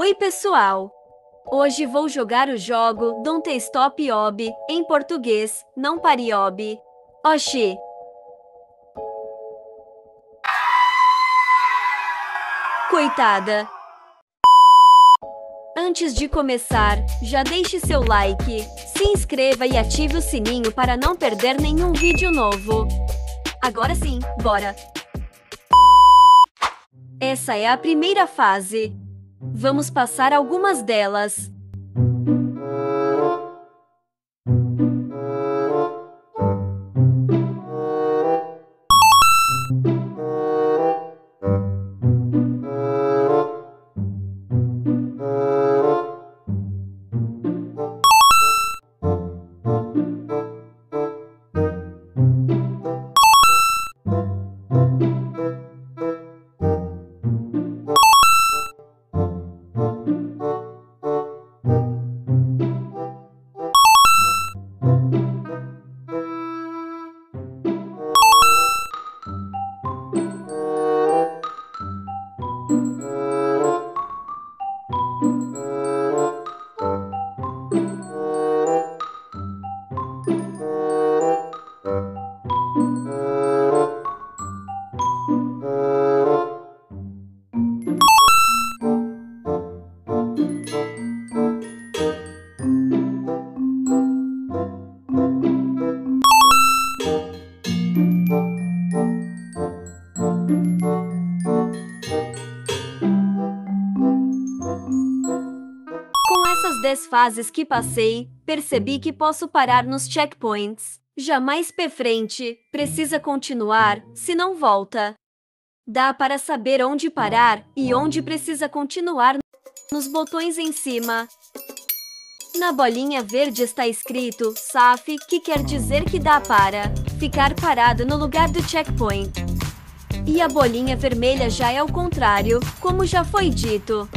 Oi, pessoal! Hoje vou jogar o jogo Don't Stop Ob, em português, Não Pare Ob. Oxi! Coitada! Antes de começar, já deixe seu like, se inscreva e ative o sininho para não perder nenhum vídeo novo. Agora sim, bora! Essa é a primeira fase. Vamos passar algumas delas. 10 fases que passei, percebi que posso parar nos checkpoints. Jamais pé frente, precisa continuar, se não volta. Dá para saber onde parar e onde precisa continuar nos botões em cima. Na bolinha verde está escrito SAF, que quer dizer que dá para ficar parado no lugar do checkpoint. E a bolinha vermelha já é o contrário, como já foi dito.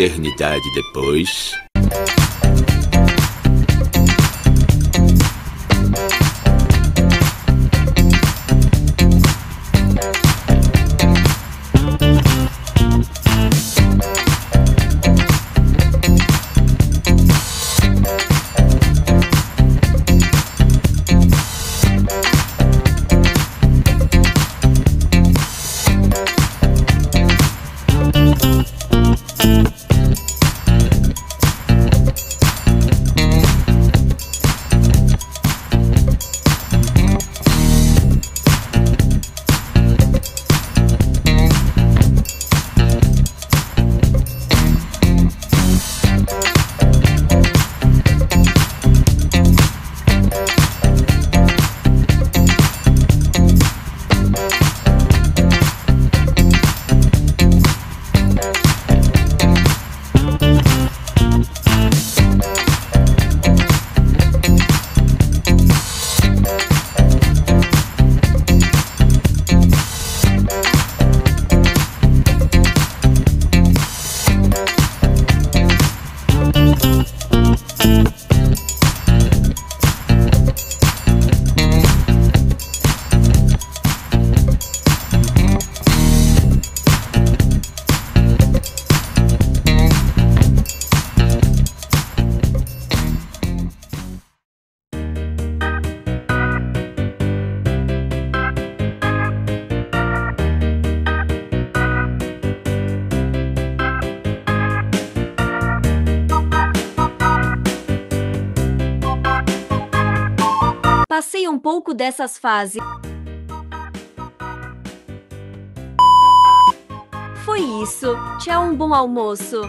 Eternidade depois. Gostei um pouco dessas fases. Foi isso. Tchau, um bom almoço.